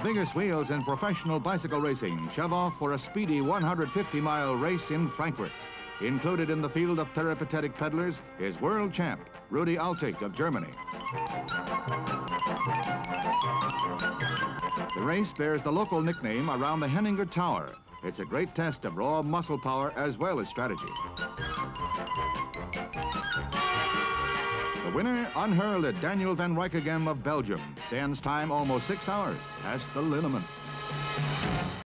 The biggest wheels in professional bicycle racing shove off for a speedy 150-mile race in Frankfurt. Included in the field of peripatetic peddlers is world champ Rudi Altig of Germany. The race bears the local nickname around the Henninger Tower. It's a great test of raw muscle power as well as strategy. The winner, unheralded Daniel van Rijckeghem of Belgium, stands time almost six hours past the liniment.